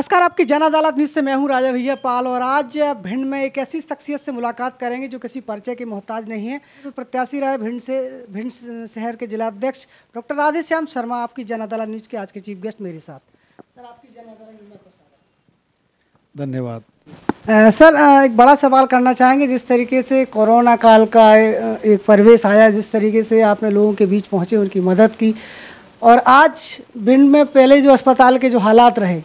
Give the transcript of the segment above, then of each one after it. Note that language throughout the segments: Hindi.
नमस्कार आपकी जन अदालत न्यूज़ से मैं हूँ राजा भैया पाल और आज भिंड में एक ऐसी शख्सियत से मुलाकात करेंगे जो किसी परिचय के मोहताज नहीं है। तो प्रत्याशी रहे भिंड से भिंड शहर के जिलाध्यक्ष डॉक्टर राधे श्याम शर्मा आपकी जन अदालत न्यूज़ के आज के चीफ गेस्ट मेरे साथ। सर आपकी जन अदालत न्यूज़ में धन्यवाद। सर एक बड़ा सवाल करना चाहेंगे जिस तरीके से कोरोना काल का एक परिवेश आया जिस तरीके से आपने लोगों के बीच पहुँचे उनकी मदद की और आज भिंड में पहले जो अस्पताल के जो हालात रहे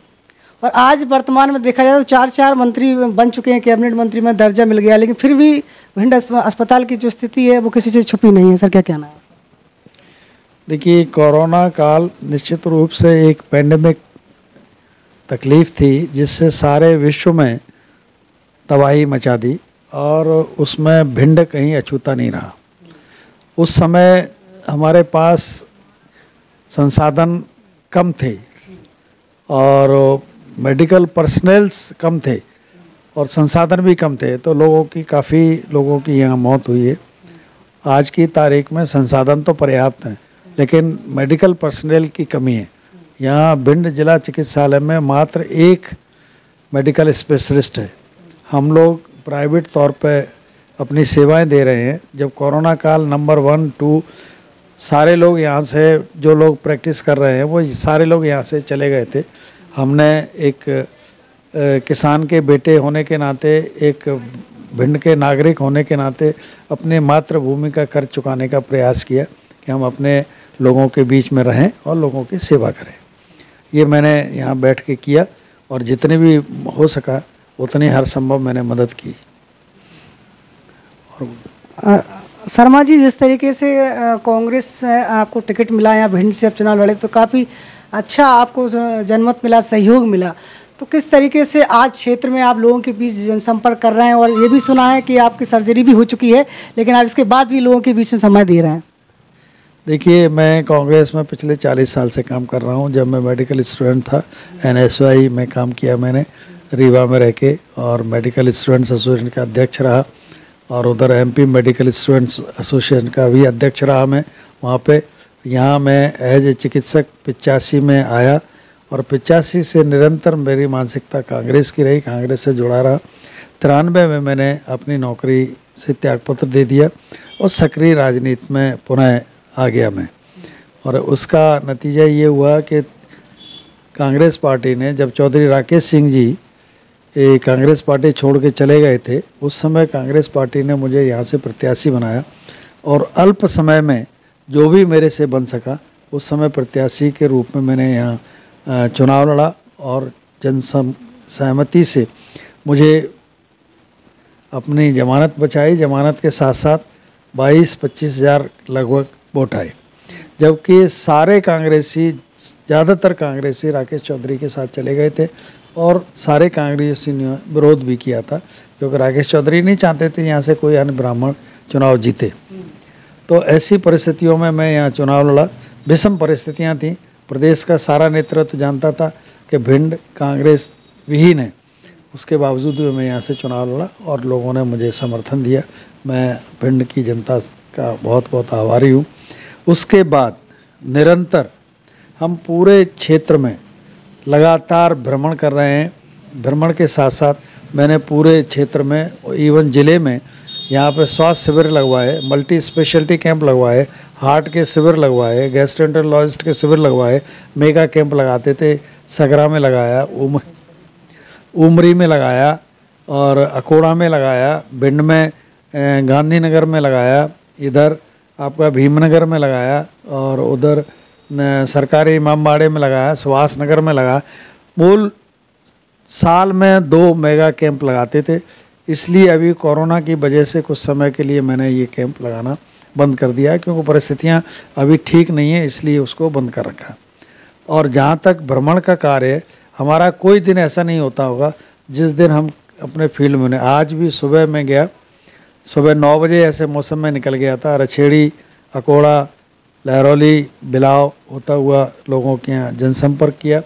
और आज वर्तमान में देखा जाए तो चार चार मंत्री बन चुके हैं, कैबिनेट मंत्री में दर्जा मिल गया, लेकिन फिर भी भिंड अस्प- अस्पताल की जो स्थिति है, वो किसी से छुपी नहीं है। सर, क्या कहना है? देखिए, कोरोना काल निश्चित रूप से एक पेंडेमिक तकलीफ़ थी, जिससे सारे विश्व में तबाही मचा दी और उसमें भिंड कहीं अछूता नहीं रहा। उस समय हमारे पास संसाधन कम थे और मेडिकल पर्सनल्स कम थे और संसाधन भी कम थे तो लोगों की काफ़ी लोगों की यहाँ मौत हुई है। आज की तारीख में संसाधन तो पर्याप्त हैं, लेकिन मेडिकल पर्सनल की कमी है। यहाँ भिंड जिला चिकित्सालय में मात्र एक मेडिकल स्पेशलिस्ट है। हम लोग प्राइवेट तौर पे अपनी सेवाएँ दे रहे हैं। जब कोरोना काल नंबर वन, टू, सारे लोग यहाँ से जो लोग प्रैक्टिस कर रहे हैं, वो सारे लोग यहाँ से चले गए थे। हमने एक किसान के बेटे होने के नाते एक भिंड के नागरिक होने के नाते अपने मातृभूमि का कर्ज चुकाने का प्रयास किया कि हम अपने लोगों के बीच में रहें और लोगों की सेवा करें। ये मैंने यहाँ बैठ के किया और जितने भी हो सका उतनी हर संभव मैंने मदद की। अ, शर्मा जी जिस तरीके से कांग्रेस आपको टिकट मिला या भिंड से आप चुनाव लड़े तो काफ़ी अच्छा आपको जनमत मिला, सहयोग मिला। तो किस तरीके से आज क्षेत्र में आप लोगों के बीच जनसंपर्क कर रहे हैं? और ये भी सुना है कि आपकी सर्जरी भी हो चुकी है, लेकिन आप इसके बाद भी लोगों के बीच में समय दे रहे हैं। देखिए, मैं कांग्रेस में पिछले 40 साल से काम कर रहा हूँ। जब मैं मेडिकल स्टूडेंट था एनएसवाई में काम किया मैंने, रीवा में रह के, और मेडिकल स्टूडेंट्स एसोसिएशन का अध्यक्ष रहा, और उधर एमपी मेडिकल स्टूडेंट्स एसोसिएशन का भी अध्यक्ष रहा मैं वहाँ पे। यहाँ मैं एज ए चिकित्सक पिचासी में आया और पिचासी से निरंतर मेरी मानसिकता कांग्रेस की रही, कांग्रेस से जुड़ा रहा। तिरानवे में मैंने अपनी नौकरी से त्यागपत्र दे दिया और सक्रिय राजनीति में पुनः आ गया मैं। और उसका नतीजा ये हुआ कि कांग्रेस पार्टी ने, जब चौधरी राकेश सिंह जी कांग्रेस पार्टी छोड़ के चले गए थे, उस समय कांग्रेस पार्टी ने मुझे यहाँ से प्रत्याशी बनाया और अल्प समय में जो भी मेरे से बन सका, उस समय प्रत्याशी के रूप में मैंने यहाँ चुनाव लड़ा और जनसम सहमति से मुझे अपनी जमानत बचाई। जमानत के साथ साथ बाईस, पच्चीस हज़ार लगभग वोट आए। जबकि सारे कांग्रेसी, ज़्यादातर कांग्रेसी राकेश चौधरी के साथ चले गए थे और सारे कांग्रेसी ने विरोध भी किया था, क्योंकि राकेश चौधरी नहीं चाहते थे यहाँ से कोई अन्य ब्राह्मण चुनाव जीते। तो ऐसी परिस्थितियों में मैं यहाँ चुनाव लड़ा। विषम परिस्थितियाँ थीं। प्रदेश का सारा नेतृत्व तो जानता था कि भिंड कांग्रेस विहीन है। उसके बावजूद भी मैं यहाँ से चुनाव लड़ा और लोगों ने मुझे समर्थन दिया। मैं भिंड की जनता का बहुत बहुत आभारी हूँ। उसके बाद निरंतर हम पूरे क्षेत्र में लगातार भ्रमण कर रहे हैं। भ्रमण के साथ साथ मैंने पूरे क्षेत्र में, इवन ज़िले में यहाँ पे स्वास्थ्य शिविर लगवाए मल्टी स्पेशलिटी कैंप लगवाए हार्ट के शिविर लगवाए गैस्ट्रेंटरोलॉजिस्ट के शिविर लगवाए मेगा कैंप लगाते थे, सगरा में लगाया, उम, उमरी में लगाया और अकोड़ा में लगाया, भिंड में गांधीनगर में लगाया, इधर आपका भीमनगर में लगाया और उधर सरकारी इमामबाड़े में लगाया सुभाष नगर में लगा। मूल साल में दो मेगा कैंप लगाते थे इसलिए अभी कोरोना की वजह से कुछ समय के लिए मैंने ये कैंप लगाना बंद कर दिया है, क्योंकि परिस्थितियाँ अभी ठीक नहीं है, इसलिए उसको बंद कर रखा और जहाँ तक भ्रमण का कार्य हमारा कोई दिन ऐसा नहीं होता होगा जिस दिन हम अपने फ़ील्ड में आज भी सुबह में गया, सुबह नौ बजे ऐसे मौसम में निकल गया था। रछेड़ी, अकोड़ा, लहरौली, बिलाव होता हुआ लोगों के यहाँ जनसंपर्क किया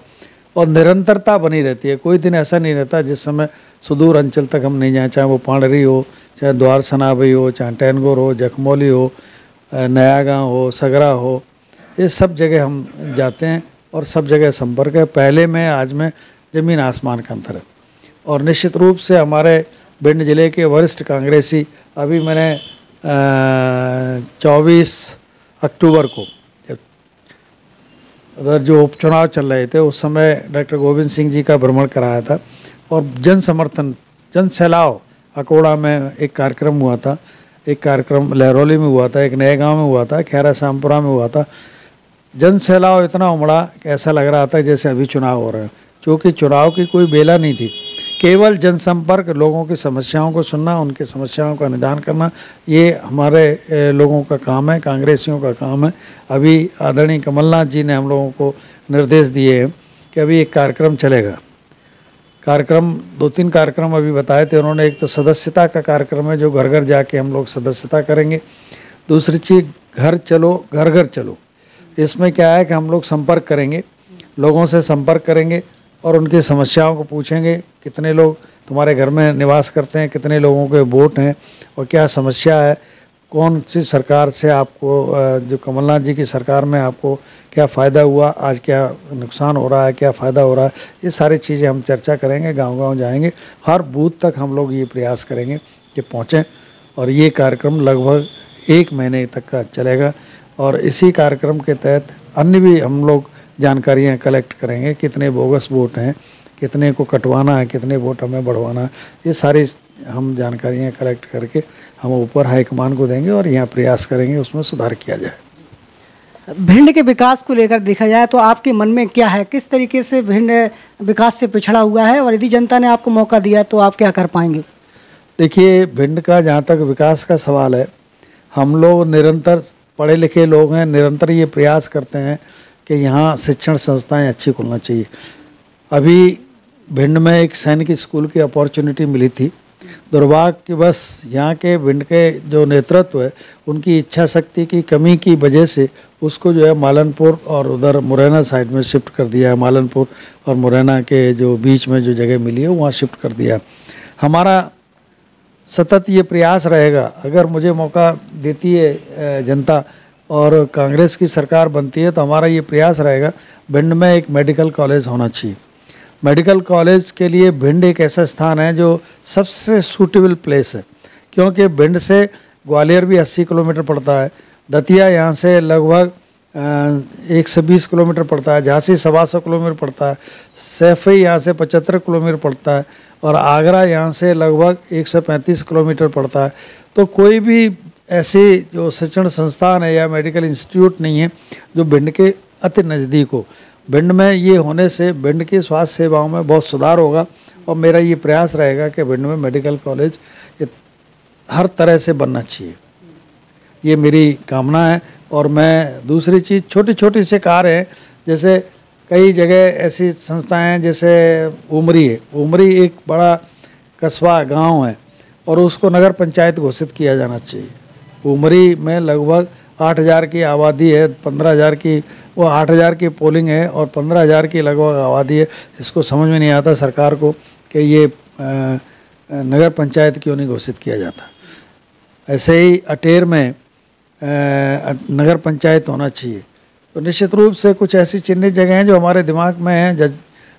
और निरंतरता बनी रहती है। कोई दिन ऐसा नहीं रहता जिस समय सुदूर अंचल तक हम नहीं जाएँ, चाहे वो पांडरी हो, चाहे द्वार सनाबई हो, चाहे टैनगोर हो, जखमौली हो नया हो, सगरा हो, ये सब जगह हम जाते हैं और सब जगह संपर्क है। पहले में, आज में ज़मीन आसमान का अंतर है। और निश्चित रूप से हमारे भिंड ज़िले के वरिष्ठ कांग्रेसी, अभी मैंने चौबीस अक्टूबर को, उधर जो उपचुनाव चल रहे थे, उस समय डॉक्टर गोविंद सिंह जी का भ्रमण कराया था। और जन समर्थन, जन सैलाव अकोड़ा में एक कार्यक्रम हुआ था। एक कार्यक्रम लहरौली में हुआ था, एक नए गाँव में हुआ था, खैरा श्यामपुरा में हुआ था। जन सैलाव इतना उमड़ा कि ऐसा लग रहा था जैसे अभी चुनाव हो रहे हैं। क्योंकि चुनाव की कोई बेला नहीं थी। केवल जनसंपर्क, लोगों की समस्याओं को सुनना, उनकी समस्याओं का निदान करना, ये हमारे लोगों का काम है, कांग्रेसियों का काम है। अभी आदरणीय कमलनाथ जी ने हम लोगों को निर्देश दिए हैं कि अभी एक कार्यक्रम चलेगा। कार्यक्रम दो तीन कार्यक्रम अभी बताए थे। उन्होंने एक तो सदस्यता का कार्यक्रम है, जो घर घर जाके हम लोग सदस्यता करेंगे। दूसरी चीज़, घर चलो घर घर चलो। इसमें क्या है कि हम लोग संपर्क करेंगे, लोगों से संपर्क करेंगे और उनकी समस्याओं को पूछेंगे, कितने लोग तुम्हारे घर में निवास करते हैं, कितने लोगों के वोट हैं और क्या समस्या है। कौन सी सरकार से आपको जो कमलनाथ जी की सरकार में आपको क्या फ़ायदा हुआ, आज क्या नुकसान हो रहा है, क्या फ़ायदा हो रहा है, ये सारी चीज़ें हम चर्चा करेंगे, गांव-गांव जाएँगे, हर बूथ तक हम लोग ये प्रयास करेंगे कि पहुँचें, और ये कार्यक्रम लगभग एक महीने तक का चलेगा, और इसी कार्यक्रम के तहत अन्य भी हम लोग जानकारियाँ कलेक्ट करेंगे, कितने बोगस वोट हैं, कितने को कटवाना है, कितने वोट हमें बढ़वाना है, ये सारी हम जानकारियाँ कलेक्ट करके हम ऊपर हाईकमान को देंगे और यहाँ प्रयास करेंगे उसमें सुधार किया जाए। भिंड के विकास को लेकर देखा जाए तो आपके मन में क्या है? किस तरीके से भिंड विकास से पिछड़ा हुआ है? और यदि जनता ने आपको मौका दिया तो आप क्या कर पाएँगे? देखिए भिंड का जहाँ तक विकास का सवाल है हम लोग निरंतर पढ़े लिखे लोग हैं निरंतर ये प्रयास करते हैं कि यहाँ शिक्षण संस्थाएँ अच्छी खुलना चाहिए। अभी भिंड में एक सैनिक स्कूल की अपॉर्चुनिटी मिली थी। दुर्भाग्य कि बस यहाँ के भिंड के जो नेतृत्व है, उनकी इच्छा शक्ति की कमी की वजह से उसको जो है मालनपुर और उधर मुरैना साइड में शिफ्ट कर दिया है, मालनपुर और मुरैना के जो बीच में जो जगह मिली है, वहाँ शिफ्ट कर दिया हमारा सतत ये प्रयास रहेगा, अगर मुझे मौका देती है जनता और कांग्रेस की सरकार बनती है तो हमारा ये प्रयास रहेगा भिंड में एक मेडिकल कॉलेज होना चाहिए। मेडिकल कॉलेज के लिए भिंड एक ऐसा स्थान है जो सबसे सूटेबल प्लेस है, क्योंकि भिंड से ग्वालियर भी 80 किलोमीटर पड़ता है, दतिया यहाँ से लगभग एक सौ बीस किलोमीटर पड़ता है, झांसी सवा सौ किलोमीटर पड़ता है, सैफई यहाँ से पचहत्तर किलोमीटर पड़ता है, और आगरा यहाँ से लगभग 135 किलोमीटर पड़ता है। तो कोई भी ऐसे जो शिक्षण संस्थान है या मेडिकल इंस्टीट्यूट नहीं है जो भिंड के अति नज़दीक हो। भिंड में ये होने से भिंड की स्वास्थ्य सेवाओं में बहुत सुधार होगा और मेरा ये प्रयास रहेगा कि भिंड में मेडिकल कॉलेज हर तरह से बनना चाहिए। ये मेरी कामना है और मैं दूसरी चीज़ छोटी छोटी से कार्य हैं, जैसे कई जगह ऐसी संस्थाएँ हैं, जैसे उमरी है। उमरी एक बड़ा कस्बा गाँव है और उसको नगर पंचायत घोषित किया जाना चाहिए। उमरी में लगभग आठ हज़ार की आबादी है, पंद्रह हज़ार की वो आठ हज़ार की पोलिंग है और पंद्रह हज़ार की लगभग आबादी है। इसको समझ में नहीं आता सरकार को कि ये नगर पंचायत क्यों नहीं घोषित किया जाता। ऐसे ही अटेर में नगर पंचायत होना चाहिए। तो निश्चित रूप से कुछ ऐसी चिन्हित जगह हैं जो हमारे दिमाग में हैं, जज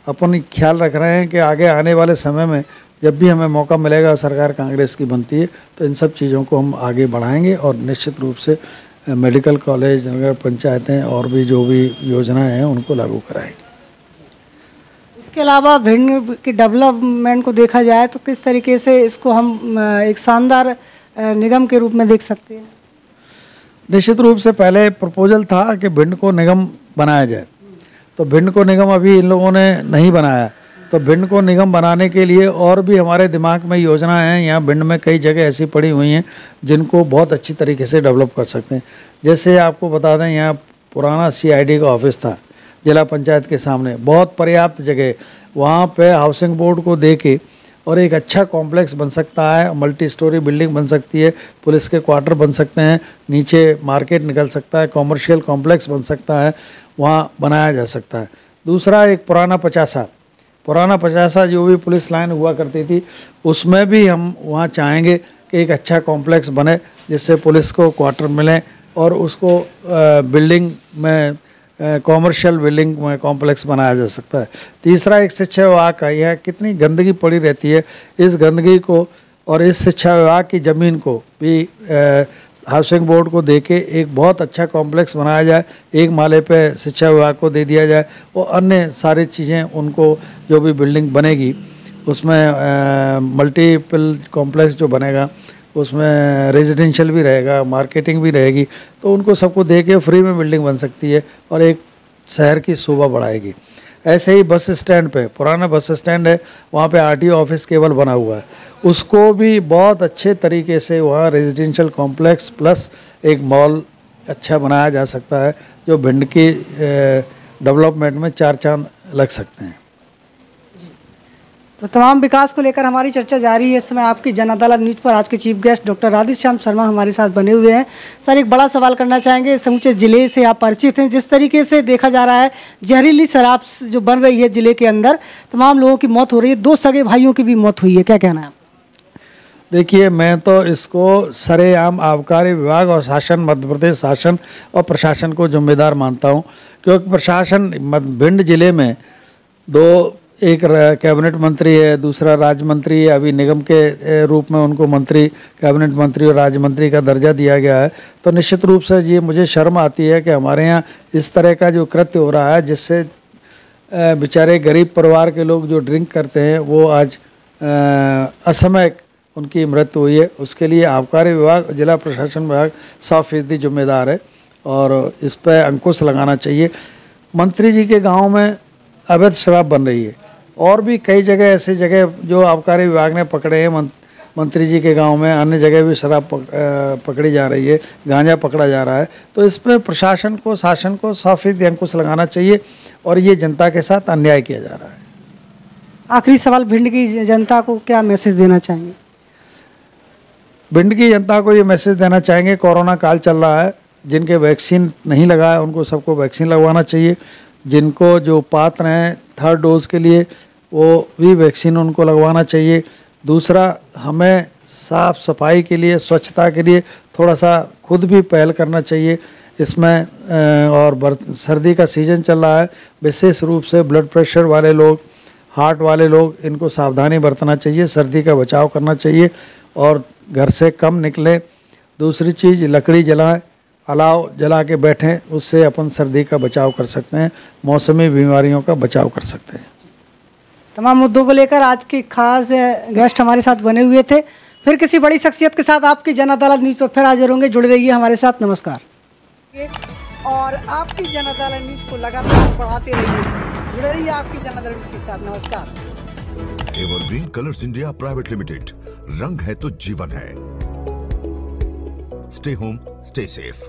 अपन ख्याल रख रहे हैं कि आगे आने वाले समय में जब भी हमें मौका मिलेगा सरकार कांग्रेस की बनती है तो इन सब चीज़ों को हम आगे बढ़ाएँगे और निश्चित रूप से मेडिकल कॉलेज नगर पंचायतें और भी जो भी योजनाएँ हैं उनको लागू कराएँगे। इसके अलावा भिंड की डेवलपमेंट को देखा जाए तो किस तरीके से इसको हम एक शानदार निगम के रूप में देख सकते हैं? निश्चित रूप से पहले प्रपोजल था कि भिंड को निगम बनाया जाए। तो भिंड को निगम अभी इन लोगों ने नहीं बनाया। तो भिंड को निगम बनाने के लिए और भी हमारे दिमाग में योजना है। यहाँ भिंड में कई जगह ऐसी पड़ी हुई हैं जिनको बहुत अच्छी तरीके से डेवलप कर सकते हैं। जैसे आपको बता दें, यहाँ पुराना सीआईडी का ऑफ़िस था, जिला पंचायत के सामने। बहुत पर्याप्त जगह। वहाँ पे हाउसिंग बोर्ड को दे के और एक अच्छा कॉम्प्लेक्स बन सकता है मल्टी स्टोरी बिल्डिंग बन सकती है, पुलिस के क्वार्टर बन सकते हैं, नीचे मार्केट निकल सकता है कॉमर्शियल कॉम्प्लेक्स बन सकता है, वहाँ बनाया जा सकता है। दूसरा एक पुराना पचासा। पुराना पचासा जो भी पुलिस लाइन हुआ करती थी, उसमें भी हम वहाँ चाहेंगे कि एक अच्छा कॉम्प्लेक्स बने, जिससे पुलिस को क्वार्टर मिले और उसको बिल्डिंग में कॉमर्शियल बिल्डिंग में कॉम्प्लेक्स बनाया जा सकता है। तीसरा एक शिक्षा विभाग का यह कितनी गंदगी पड़ी रहती है, इस गंदगी को और इस शिक्षा विभाग की ज़मीन को भी हाउसिंग बोर्ड को दे के एक बहुत अच्छा कॉम्प्लेक्स बनाया जाए, एक माले पे शिक्षा विभाग को दे दिया जाए और अन्य सारी चीज़ें उनको जो भी बिल्डिंग बनेगी, उसमें मल्टीपल कॉम्प्लेक्स जो बनेगा, उसमें रेजिडेंशियल भी रहेगा मार्केटिंग भी रहेगी तो उनको सबको दे के फ्री में बिल्डिंग बन सकती है और एक शहर की शोभा बढ़ाएगी। ऐसे ही बस स्टैंड पे, पुराना बस स्टैंड है, वहाँ पे आरटीओ ऑफ़िस केवल बना हुआ है। उसको भी बहुत अच्छे तरीके से वहाँ रेजिडेंशियल कॉम्प्लेक्स प्लस एक मॉल अच्छा बनाया जा सकता है, जो भिंड की डेवलपमेंट में चार चाँद लग सकते हैं। तो तमाम विकास को लेकर हमारी चर्चा जारी है। इस समय आपकी जन अदालत न्यूज़ पर आज के chief guest doctor Radheshyam Sharma हमारे साथ बने हुए हैं। सर, एक बड़ा सवाल करना चाहेंगे। समूचे ज़िले से आप परिचित हैं। जिस तरीके से देखा जा रहा है, जहरीली शराब जो बन रही है ज़िले के अंदर, तमाम लोगों की मौत हो रही है। दो सगे भाइयों की भी मौत हुई है। क्या कहना है देखिए, मैं तो इसको सरेआम आबकारी विभाग और शासन, मध्य प्रदेश शासन और प्रशासन को जिम्मेदार मानता हूँ, क्योंकि प्रशासन भिंड ज़िले में दो, एक कैबिनेट मंत्री है, दूसरा राज्य मंत्री है, अभी निगम के रूप में उनको मंत्री, कैबिनेट मंत्री और राज्य मंत्री का दर्जा दिया गया है। तो निश्चित रूप से ये मुझे शर्म आती है कि हमारे यहाँ इस तरह का जो कृत्य हो रहा है, जिससे बेचारे गरीब परिवार के लोग जो ड्रिंक करते हैं, वो आज असमय उनकी मृत्यु हुई है। उसके लिए आबकारी विभाग, जिला प्रशासन विभाग सौ फ़ीसदी जिम्मेदार है और इस पर अंकुश लगाना चाहिए। मंत्री जी के गाँव में अवैध शराब बन रही है। और भी कई जगह, ऐसी जगह जो आबकारी विभाग ने पकड़े हैं मंत्री जी के गाँव में अन्य जगह भी शराब पकड़ी जा रही है, गांजा पकड़ा जा रहा है। तो इस पर प्रशासन को, शासन को सौ फ़ीसदी अंकुश लगाना चाहिए और ये जनता के साथ अन्याय किया जा रहा है। आखिरी सवाल भिंड की जनता को क्या मैसेज देना चाहेंगे? भिंड की जनता को ये मैसेज देना चाहेंगे, कोरोना काल चल रहा है, जिनके वैक्सीन नहीं लगा है, उनको सबको वैक्सीन लगवाना चाहिए। जिनको जो पात्र हैं थर्ड डोज के लिए, वो भी वैक्सीन उनको लगवाना चाहिए। दूसरा, हमें साफ़ सफ़ाई के लिए, स्वच्छता के लिए थोड़ा सा खुद भी पहल करना चाहिए। इसमें और सर्दी का सीज़न चल रहा है, विशेष रूप से ब्लड प्रेशर वाले लोग, हार्ट वाले लोग, इनको सावधानी बरतना चाहिए, सर्दी का बचाव करना चाहिए। और घर से कम निकले दूसरी चीज़ लकड़ी जलाएँ अलाव जला के बैठें उससे अपन सर्दी का बचाव कर सकते हैं मौसमी बीमारियों का बचाव कर सकते हैं। तमाम मुद्दों को लेकर आज के खास गेस्ट हमारे साथ बने हुए थे। फिर किसी बड़ी शख्सियत के साथ आपकी जन अदालत न्यूज़ पर फिर हाजिर होंगे। जुड़े रहिए हमारे साथ। नमस्कार। और आपकी जन अदालत न्यूज़ को लगातार बढ़ाते रहिए। जुड़े रहिए आपकी जन अदालत न्यूज़ के साथ। नमस्कार। Evergreen colours India private limited. रंग है तो जीवन है। Stay home stay safe